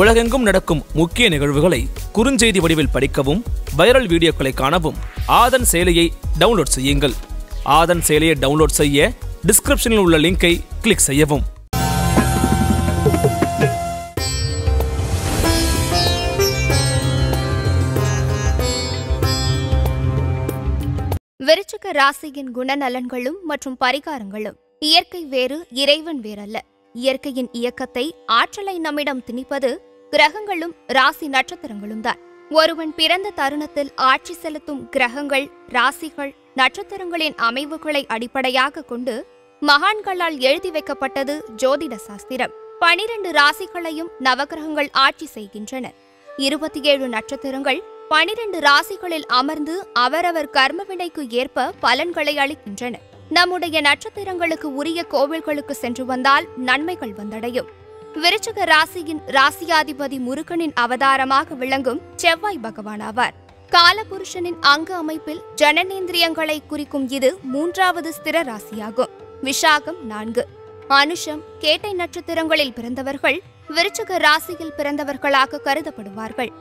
உலகெங்கும் நடக்கும் முக்கிய நிகழ்வுகளை குறுஞ்செய்தி வடிவில் படிக்கவும் வைரல் வீடியோக்களை காணவும் ஆதன் செயலியை டவுன்லோட் செய்யுங்கள். ஆதன் செயலியை டவுன்லோட் செய்ய டிஸ்கிரிப்ஷனில் உள்ள லிங்கை கிளிக் செய்யவும். விருச்சிக ராசியின் குணநலன்களும் மற்றும் பரிகாரங்களும் இயற்கை வேறு இறைவன் வேறல்ல. இயற்கையின் இயக்கத்தை ஆற்றலை நம்மிடம் திணிப்பது கிரகங்களும் ராசி நட்சத்திரங்களும் தான். ஒருவன் பிறந்த தருணத்தில் ஆட்சி செலுத்தும் கிரகங்கள் ராசிகள் நட்சத்திரங்களின் அமைவுகளை அடிப்படையாக கொண்டு மகான்களால் எழுதி வைக்கப்பட்டது ஜோதிட சாஸ்திரம். பனிரெண்டு ராசிகளையும் நவகிரகங்கள் ஆட்சி செய்கின்றன இருபத்தி ஏழு நட்சத்திரங்கள் பனிரெண்டு ராசிகளில் அமர்ந்து அவரவர் கர்மவினைக்கு ஏற்ப பலன்களை அளிக்கின்றன. நம்முடைய நட்சத்திரங்களுக்கு உரிய கோவில்களுக்கு சென்று வந்தால் நன்மைகள் வந்தடையும். விருச்சிக ராசியின் ராசியாதிபதி முருகனின் அவதாரமாக விளங்கும் செவ்வாய் பகவான் ஆவார். காலபுருஷனின் அங்க அமைப்பில் ஜனநேந்திரியங்களை குறிக்கும் இது மூன்றாவது ஸ்திர ராசியாகும். விஷாகம் நான்கு. அனுஷம் கேட்டை நட்சத்திரங்களில் பிறந்தவர்கள் விருச்சிக ராசியில் பிறந்தவர்களாக கருதப்படுவார்கள்.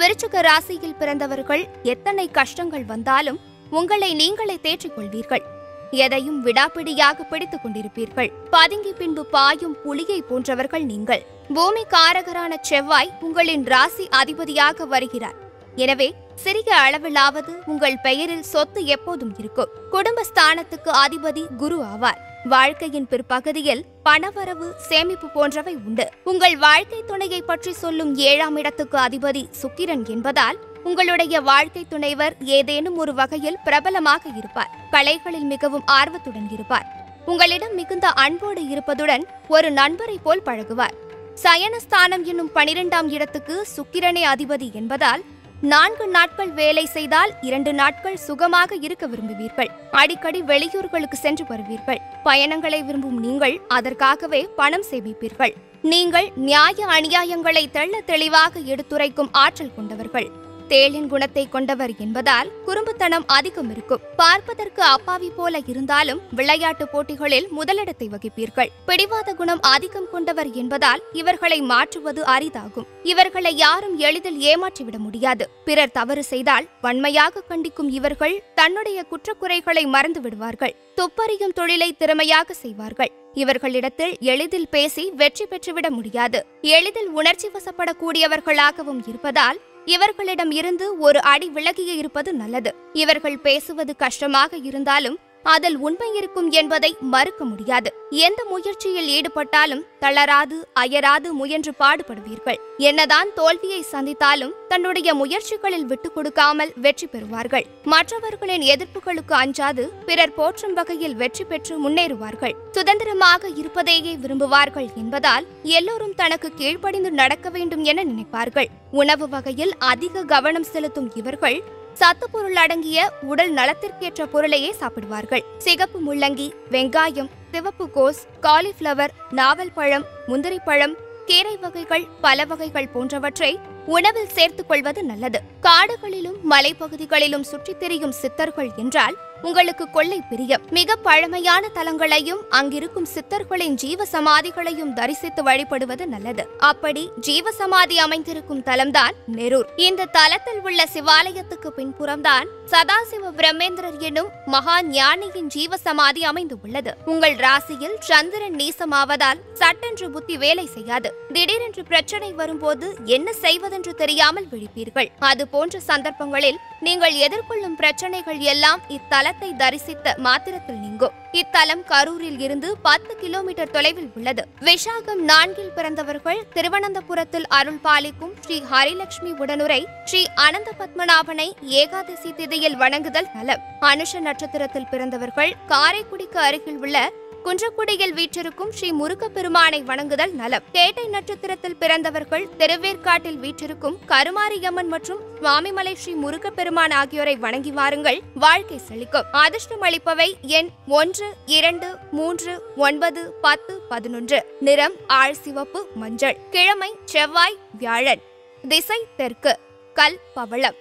விருச்சிக ராசியில் பிறந்தவர்கள் எத்தனை கஷ்டங்கள் வந்தாலும் உங்களை நீங்களே தேற்றிக் கொள்வீர்கள் எதையும் விடாப்பிடியாக பிடித்துக் கொண்டிருப்பீர்கள். பதுங்கி பின்பு பாயும் புலியை போன்றவர்கள் நீங்கள். பூமி காரகரான செவ்வாய் உங்களின் ராசி அதிபதியாக வருகிறார். எனவே சிறிய அளவிலாவது உங்கள் பெயரில் சொத்து எப்போதும் இருக்கும். குடும்ப ஸ்தானத்துக்கு அதிபதி குரு ஆவார். வாழ்க்கையின் பிற்பகுதியில் பணவரவு சேமிப்பு போன்றவை உண்டு. உங்கள் வாழ்க்கை துணையை பற்றி சொல்லும் ஏழாம் இடத்துக்கு அதிபதி சுக்கிரன் என்பதால் உங்களுடைய வாழ்க்கை துணைவர் ஏதேனும் ஒரு வகையில் பிரபலமாக இருப்பார். கலைகளில் மிகவும் ஆர்வத்துடன் இருப்பார். உங்களிடம் மிகுந்த அன்போடு இருப்பதுடன் ஒரு நண்பரை போல் பழகுவார். சயனஸ்தானம் என்னும் பனிரெண்டாம் இடத்துக்கு சுக்கிரனே அதிபதி என்பதால் நான்கு நாட்கள் வேலை செய்தால் இரண்டு நாட்கள் சுகமாக இருக்க விரும்புவீர்கள். அடிக்கடி வெளியூர்களுக்கு சென்று வருவீர்கள். பயணங்களை விரும்பும் நீங்கள் அதற்காகவே பணம் சேமிப்பீர்கள். நீங்கள் நியாய அநியாயங்களை தெள்ள தெளிவாக எடுத்துரைக்கும் ஆற்றல் கொண்டவர்கள். தேளின் குணத்தை கொண்டவர் என்பதால் குறும்புத்தனம் அதிகம் இருக்கும். பார்ப்பதற்கு அப்பாவி போல இருந்தாலும் விளையாட்டு போட்டிகளில் முதலிடத்தை வகிப்பீர்கள். பிடிவாத குணம் அதிகம் கொண்டவர் என்பதால் இவர்களை மாற்றுவது அரிதாகும். இவர்களை யாரும் எளிதில் ஏமாற்றிவிட முடியாது. பிறர் தவறு செய்தால் வன்மையாக கண்டிக்கும் இவர்கள் தன்னுடைய குற்றக்குறைகளை மறந்து விடுவார்கள். துப்பறியும் தொழிலை திறமையாக செய்வார்கள். இவர்களிடத்தில் எளிதில் பேசி வெற்றி பெற்றுவிட முடியாது. எளிதில் உணர்ச்சி வசப்படக்கூடியவர்களாகவும் இருப்பதால் இவர்களிடம் இருந்து ஒரு அடி விலகியே இருப்பது நல்லது. இவர்கள் பேசுவது கஷ்டமாக இருந்தாலும் அதில் உண்மை இருக்கும் என்பதை மறுக்க முடியாது. எந்த முயற்சியில் ஈடுபட்டாலும் தளராது அயராது முயன்று பாடுபடுவீர்கள். என்னதான் தோல்வியை சந்தித்தாலும் தன்னுடைய முயற்சிகளில் விட்டுக் கொடுக்காமல் வெற்றி பெறுவார்கள். மற்றவர்களின் எதிர்ப்புகளுக்கு அஞ்சாது பிறர் போற்றும் வகையில் வெற்றி பெற்று முன்னேறுவார்கள். சுதந்திரமாக இருப்பதையே விரும்புவார்கள் என்பதால் எல்லோரும் தனக்கு கீழ்ப்படிந்து நடக்க வேண்டும் என நினைப்பார்கள். உணவு வகையில் அதிக கவனம் செலுத்தும் இவர்கள் சத்து பொருள் அடங்கிய உடல் நலத்திற்கேற்ற பொருளையே சாப்பிடுவார்கள். சிகப்பு முள்ளங்கி வெங்காயம் சிவப்பு கோஸ் காலிஃபிளவர் நாவல் பழம் முந்திரி பழம் கீரை வகைகள் பல வகைகள் போன்றவற்றை உணவில் சேர்த்துக் கொள்வது நல்லது. காடுகளிலும் மலைப்பகுதிகளிலும் சுற்றித் திரியும் சித்தர்கள் என்றால் உங்களுக்கு கொள்ளை பிரியம். மிக பழமையான தலங்களையும் அங்கிருக்கும் சித்தர்களின் ஜீவ சமாதிகளையும் தரிசித்து வழிபடுவது நல்லது. அப்படி ஜீவ சமாதி அமைந்திருக்கும் தலம்தான் நெரூர். இந்த தலத்தில் உள்ள சிவாலயத்துக்கு பின்புறம்தான் சதாசிவ பிரம்மேந்திரர் எனும் மகா ஞானியின் ஜீவ சமாதி அமைந்து உள்ளது. உங்கள் ராசியில் சந்திரன் நீசமாவதால் சட்டென்று புத்தி வேலை செய்யாது. திடீரென்று பிரச்சனை வரும்போது என்ன செய்வதென்று தெரியாமல் விழிப்பீர்கள். அது போன்ற சந்தர்ப்பங்களில் நீங்கள் எதிர்கொள்ளும் பிரச்சனைகள் எல்லாம் இத்தலத்தை தரிசித்த மாத்திரத்தில் நீங்கும் இத்தலம் கரூரில் இருந்து பத்து கிலோமீட்டர் தொலைவில் உள்ளது. விஷாகம் நான்கில் பிறந்தவர்கள் திருவனந்தபுரத்தில் அருள் பாலிக்கும் ஸ்ரீ ஹரிலட்சுமி உடனுரை ஸ்ரீ அனந்த பத்மநாபனை ஏகாதசி திதியில் வணங்குதல் நலம். அனுஷ நட்சத்திரத்தில் பிறந்தவர்கள் காரைக்குடிக்கு அருகில் உள்ள குன்றக்குடியில் வீற்றிருக்கும் ஸ்ரீ முருகப்பெருமானை வணங்குதல் நலம். கேட்டை நட்சத்திரத்தில் பிறந்தவர்கள் திருவேற்காட்டில் வீற்றிருக்கும் கருமாரியம்மன் மற்றும் சுவாமிமலை ஸ்ரீ முருகப்பெருமான் ஆகியோரை வணங்கி வாருங்கள். வாழ்க்கை செழிக்கும். அதிர்ஷ்டம் அளிப்பவை எண் ஒன்று இரண்டு மூன்று ஒன்பது பத்து பதினொன்று. நிறம் ஆழ் சிவப்பு மஞ்சள். கிழமை செவ்வாய் வியாழன். திசை தெற்கு. கல் பவளம்.